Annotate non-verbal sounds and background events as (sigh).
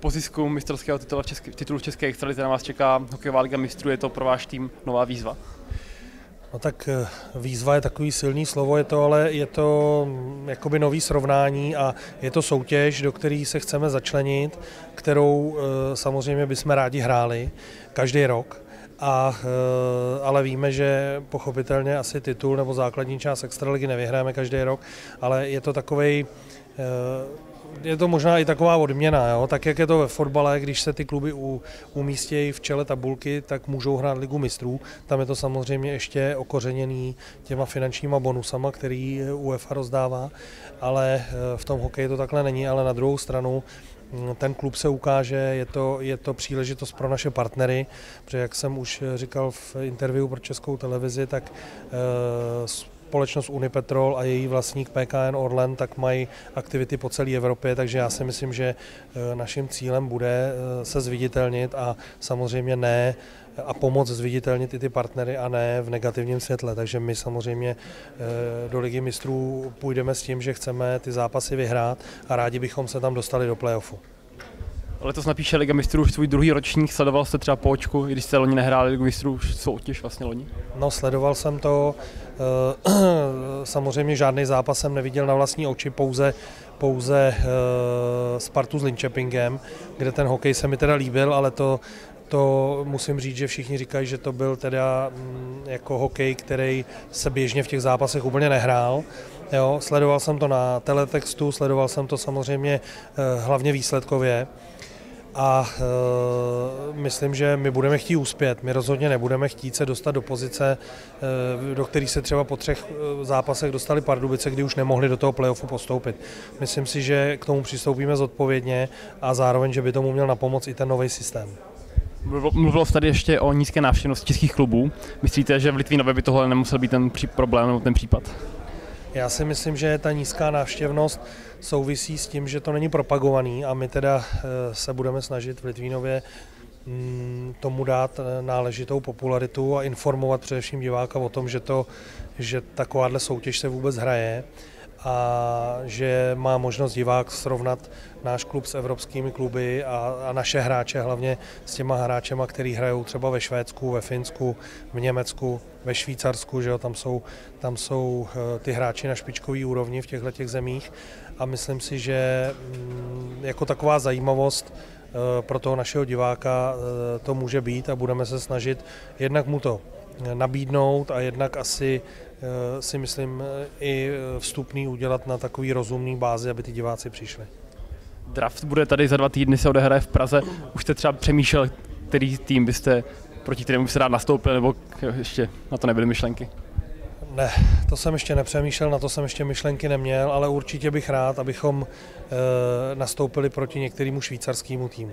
Po zisku mistrovského titulu v České, titulu v České extralize na vás čeká hokejová liga mistrů. Je to pro váš tým nová výzva? No tak eh, výzva je takový silný slovo, je to ale je to mm, jakoby nový srovnání a je to soutěž, do které se chceme začlenit, kterou eh, samozřejmě bychom rádi hráli každý rok. A, eh, ale víme, že pochopitelně asi titul nebo základní část extraligy nevyhráme každý rok, ale je to takový je to možná i taková odměna, jo? tak jak je to ve fotbale, když se ty kluby u, umístějí v čele tabulky, tak můžou hrát ligu mistrů. Tam je to samozřejmě ještě okořeněný těma finančníma bonusama, který UEFA rozdává, ale eh, v tom hokeji to takhle není, ale na druhou stranu hm, ten klub se ukáže, je to, je to příležitost pro naše partnery, protože jak jsem už říkal v interview pro českou televizi, tak uh, společnost Unipetrol a její vlastník PKN Orlen tak mají aktivity po celé Evropě, takže já si myslím, že eh, naším cílem bude eh, se zviditelnit a samozřejmě ne a pomoct zviditelnit i ty partnery a ne v negativním světle. Takže my samozřejmě eh, do Ligy mistrů půjdeme s tím, že chceme ty zápasy vyhrát a rádi bychom se tam dostali do playoffu. Letos napíše Liga mistrů už svůj druhý ročník, sledoval jste třeba po očku, i když jste loni nehráli Ligu mistrů soutěž vlastně loni? No sledoval jsem to, eh, (clears throat) samozřejmě žádný zápas jsem neviděl na vlastní oči, pouze, pouze eh, Spartu s Linköpingem, kde ten hokej se mi teda líbil, ale to, to musím říct, že všichni říkají, že to byl teda mm, jako hokej, který se běžně v těch zápasech úplně nehrál. Jo, sledoval jsem to na teletextu, sledoval jsem to samozřejmě eh, hlavně výsledkově a e, myslím, že my budeme chtít uspět. My rozhodně nebudeme chtít se dostat do pozice, e, do které se třeba po třech e, zápasech dostali Pardubice, kdy už nemohli do toho playoffu postoupit. Myslím si, že k tomu přistoupíme zodpovědně a zároveň, že by tomu měl na pomoc i ten nový systém. Mluvilo se tady ještě o nízké návštěvnosti českých klubů. Myslíte, že v Litvínově by tohle nemusel být ten problém nebo ten případ? Já si myslím, že ta nízká návštěvnost souvisí s tím, že to není propagovaný a my teda eh, se budeme snažit v Litvínově mm, tomu dát eh, náležitou popularitu a informovat především diváka o tom, že, to, že takováhle soutěž se vůbec hraje a že má možnost divák srovnat náš klub s evropskými kluby a, a naše hráče hlavně s těma hráčema, který hrajou třeba ve Švédsku, ve Finsku, v Německu, ve Švýcarsku, že jo, tam jsou, tam jsou eh, ty hráči na špičkový úrovni v těchto těch zemích. A myslím si, že mm, jako taková zajímavost eh, pro toho našeho diváka eh, to může být a budeme se snažit jednak mu to nabídnout a jednak asi si myslím eh, i vstupný udělat na takový rozumný bázi, aby ty diváci přišli. Draft bude tady za dva týdny se odehraje v Praze. Už jste třeba přemýšlel, který tým byste proti kterému byste rád nastoupil, nebo ještě na to nebyly myšlenky? Ne, to jsem ještě nepřemýšlel, na to jsem ještě myšlenky neměl, ale určitě bych rád, abychom e, nastoupili proti některému švýcarskému týmu.